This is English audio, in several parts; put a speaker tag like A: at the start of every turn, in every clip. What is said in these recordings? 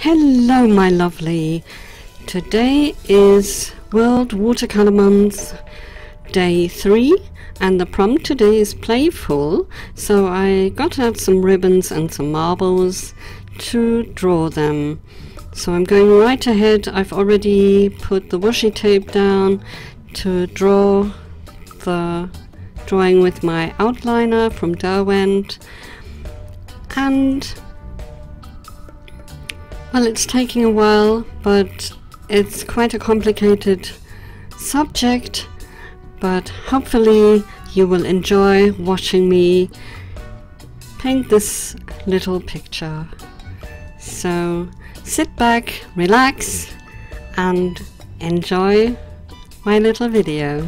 A: Hello, my lovely. Today is World Watercolor Month, day three, and the prompt today is playful. So I got out some ribbons and some marbles to draw them. So I'm going right ahead. I've already put the washi tape down to draw the drawing with my outliner from Derwent. And well, it's taking a while, but it's quite a complicated subject. But hopefully, you will enjoy watching me paint this little picture. So, sit back, relax, and enjoy my little video.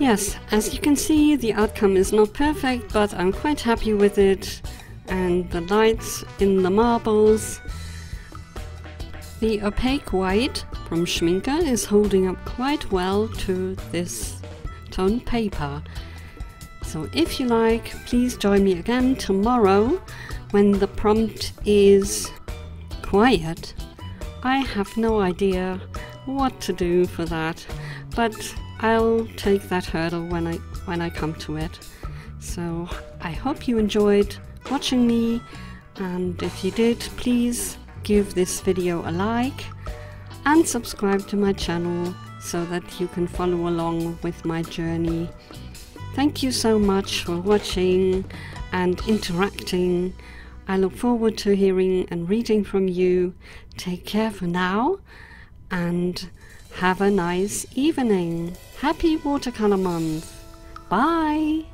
A: Yes, as you can see, the outcome is not perfect, but I'm quite happy with it. And the lights in the marbles. The opaque white from Schmincke is holding up quite well to this toned paper. So if you like, please join me again tomorrow when the prompt is quiet. I have no idea what to do for that, but I'll take that hurdle when I when I come to it. So I hope you enjoyed watching me and if you did please give this video a like and subscribe to my channel so that you can follow along with my journey. Thank you so much for watching and interacting. I look forward to hearing and reading from you. Take care for now and have a nice evening. Happy Watercolor Month. Bye.